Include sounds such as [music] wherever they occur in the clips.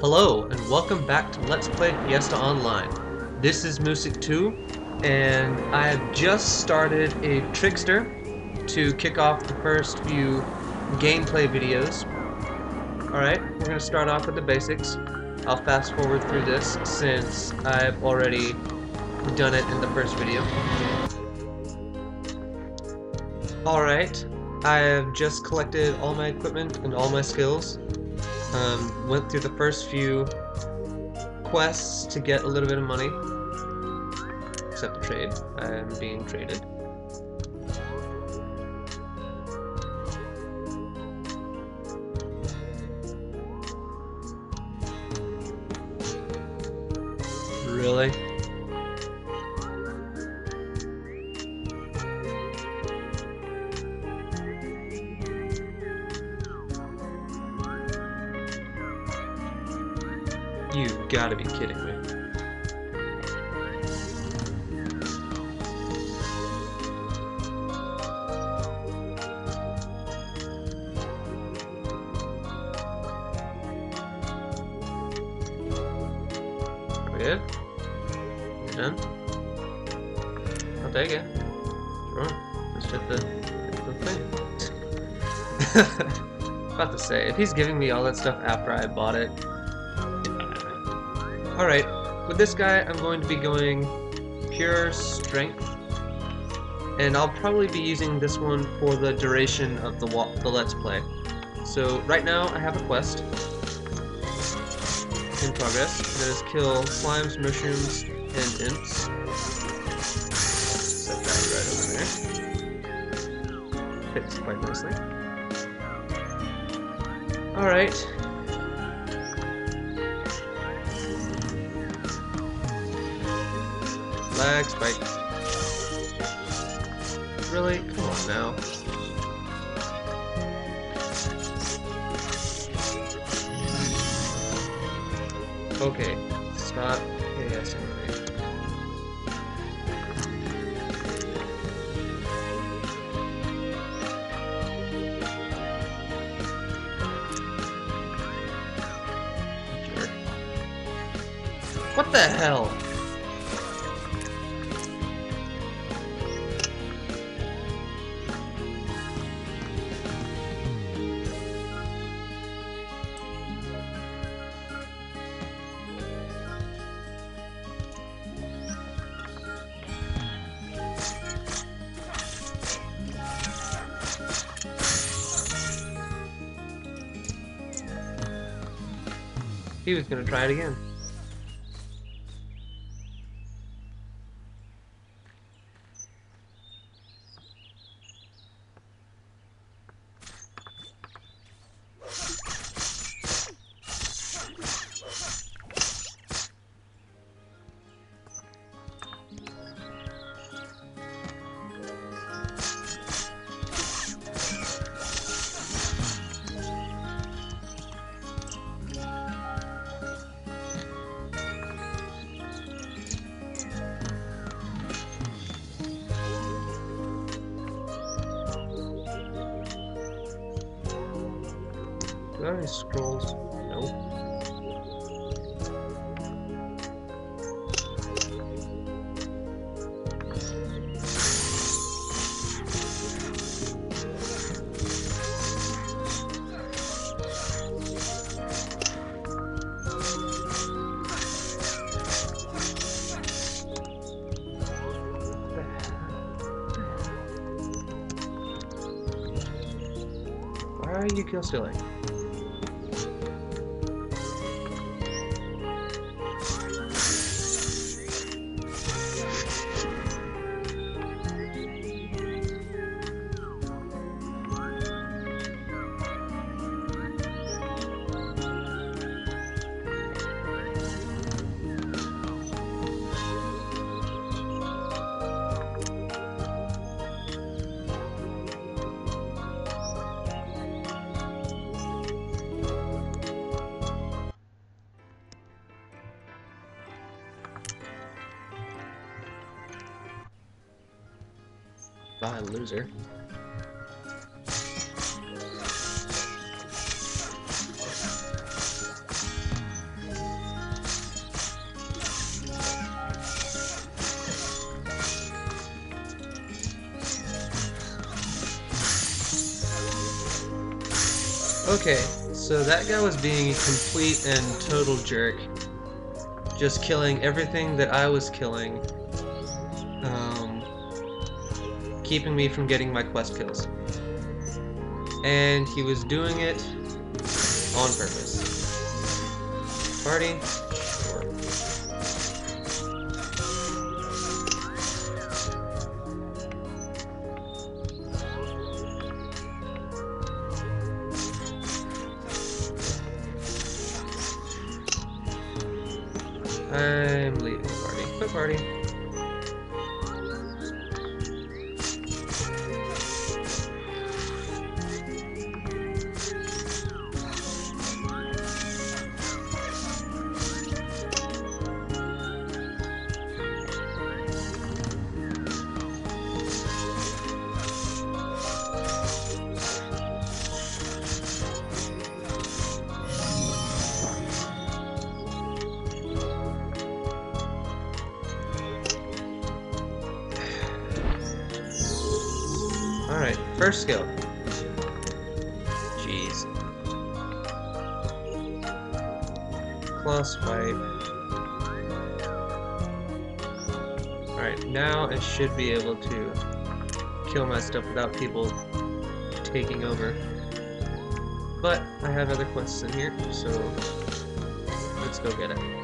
Hello, and welcome back to Let's Play Fiesta Online. This is Moosick2, and I have just started a Trickster to kick off the first few gameplay videos. Alright, we're going to start off with the basics. I'll fast forward through this since I've already done it in the first video. Alright, I have just collected all my equipment and all my skills. Um, went through the first few quests to get a little bit of money. Except the trade. I am being traded. Really? You gotta be kidding me. Done? I'll take it. Sure. Let's hit the, the thing. [laughs] About to say, if he's giving me all that stuff after I bought it, Alright, with this guy I'm going to be going pure strength. And I'll probably be using this one for the duration of the, the Let's Play. So right now I have a quest in progress. That is kill slimes, mushrooms, and imps. Set that right over there. Fits quite nicely. Alright, Lag spike. Really? Come on now. Okay, stop me. Jerk. What the hell? He was gonna try it again. I scrolls? Nope. Why are you kill stealing? Bye, loser. Okay, so that guy was being a complete and total jerk. Just killing everything that I was killing. Um, keeping me from getting my quest kills. And he was doing it on purpose. Party? I'm leaving party. Quit party. Alright, first skill. Jeez. Claw swipe. Alright, now I should be able to kill my stuff without people taking over. But I have other quests in here, so let's go get it.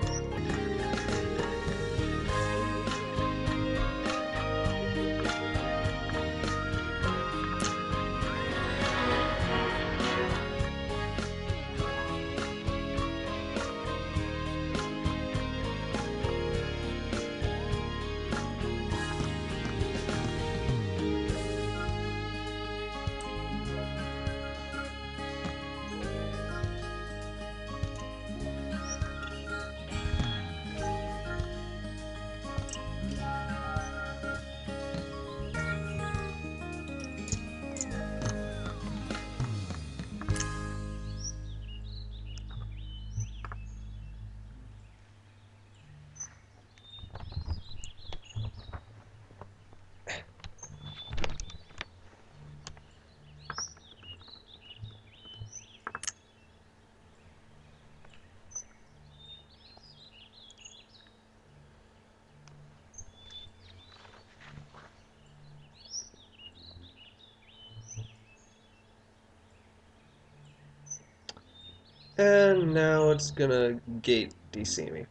And now it's gonna gate DC me.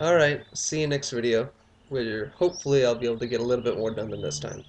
Alright, see you next video, where hopefully I'll be able to get a little bit more done than this time.